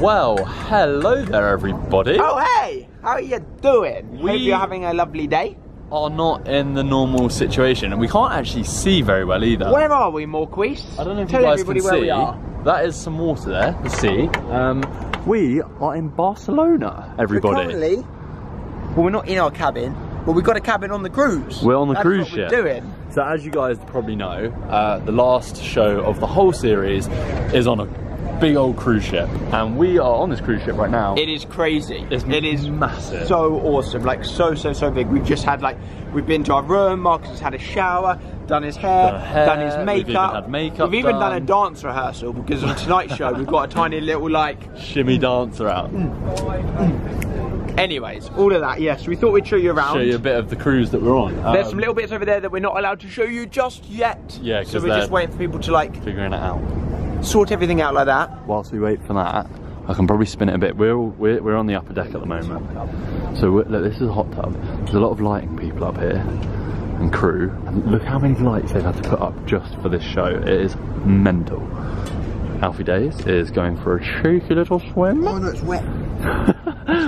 Well, hello there, everybody. Oh hey, how are you doing? We- Hope you're having a lovely day. Are not in the normal situation, and we can't actually see very well either. Where are we, Marcus? I don't know if Tell you guys everybody can where see. we are. That is some water there, the sea. Um, we are in Barcelona, everybody. We're currently, well, we're not in our cabin, but we've got a cabin on the cruise. We're on the That's cruise what ship. Doing. So as you guys probably know, uh, the last show of the whole series is on a big old cruise ship, and we are on this cruise ship right now. It is crazy. It's it is massive. so awesome. Like so, so, so big. We've just had like we've been to our room. Marcus has had a shower, done his hair, Done hair, done his we've makeup. even had makeup We've even done. a dance rehearsal because on tonight's show we've got a tiny little like. Shimmy dancer out. Anyways, all of that. Yes, we thought we'd show you around. Show you a bit of the cruise that we're on. There's Um, some little bits over there that we're not allowed to show you just yet. Yeah, so we're just waiting for people to like figuring it out. Sort everything out like that. Whilst we wait for that, I can probably spin it a bit. We're all, we're, we're on the upper deck at the moment. So look, this is a hot tub. There's a lot of lighting people up here and crew. And look how many lights they've had to put up just for this show. It is mental. Alfie Deyes is going for a cheeky little swim. Oh no, it's wet.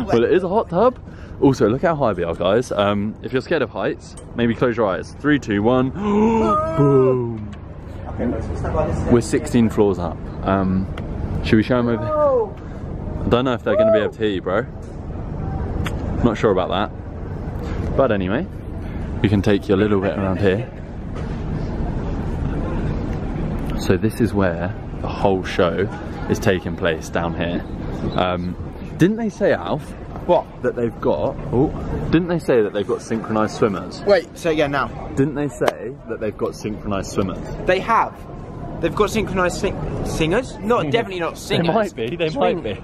well, it is a hot tub. Also, look how high we are, guys. Um, if you're scared of heights, maybe close your eyes. Three, two, one. Boom. We're 16 floors up. Um, should we show them over? I don't know if they're going to be able to hear you, bro. Not sure about that. But anyway, we can take you a little bit around here. So this is where the whole show is taking place down here. Um, didn't they say, Alf, What? that they've got? Oh, didn't they say that they've got synchronized swimmers? Wait, say again now. Didn't they say that they've got synchronized swimmers? They have. They've got synchronized sing- singers. Not hmm. definitely not singers. They might be. They Swing- might be.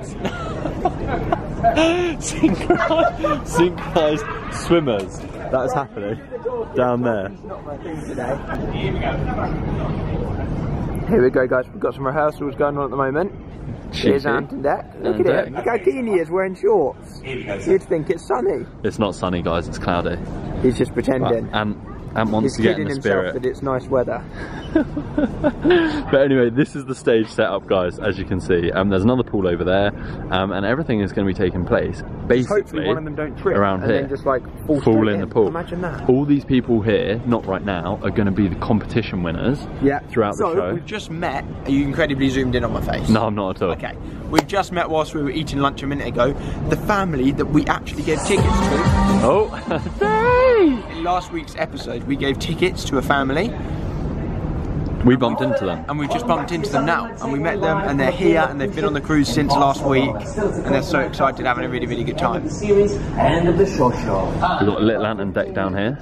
synchronized, synchronized swimmers. That is happening down there. Here we go, guys. We've got some rehearsals going on at the moment. Here's Cheeky. Ant and Dec. Look And at Dec. him. Uh, Look how keen he is wearing shorts. You'd think it's sunny. It's not sunny, guys. It's cloudy. He's just But pretending. Ant, Ant wants He's to get in the himself spirit. that it's nice weather. But anyway, this is the stage setup, guys. As you can see, um, there's another pool over there, um, and everything is going to be taking place basically Hopefully one of them don't trip around and here. then just like fall, fall straight in the pool. Imagine that. All these people here, not right now, are going to be the competition winners. Yeah. Throughout the show. so, we've just met. Are you incredibly zoomed in on my face? No, I'm not at all. Okay. We've just met whilst we were eating lunch a minute ago. The family that we actually gave tickets to. Oh, In last week's episode, we gave tickets to a family, we bumped into them. and we've just bumped into them now. And we met them, and they're here, and they've been on the cruise since last week, and they're so excited, having a really, really good time. series and of the show show. We've got a little Ant and Dec down here.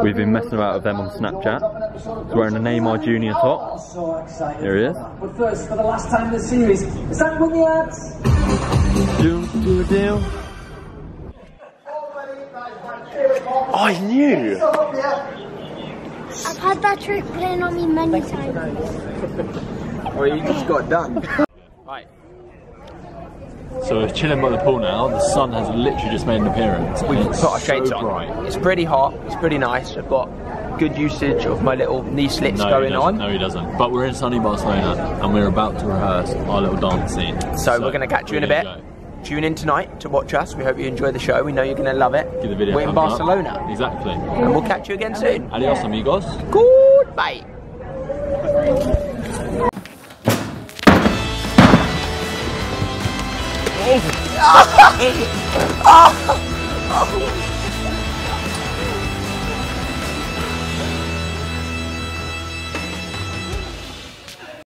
We've been messing about with them on Snapchat. He's wearing a Neymar Junior top. So excited. Here he is. But first, for the last time in the series, is that when the ads? Do, do, do. I knew. I've had that trick playing on me many times. Well, you just got done. right. So we're chilling by the pool now. The sun has literally just made an appearance. We and it's put our shades so on. bright. It's pretty hot. It's pretty nice. I've got good usage of my little knee slits No, going on. No, he doesn't. But we're in sunny Barcelona and we're about to rehearse our little dance scene. So, we're going to catch you in a bit. gonna Tune in tonight to watch us. We hope you enjoy the show. We know you're going to love it. Give the video We're in thumbs up. Barcelona. Exactly. And we'll catch you again soon. Adios, amigos. Goodbye. Oh.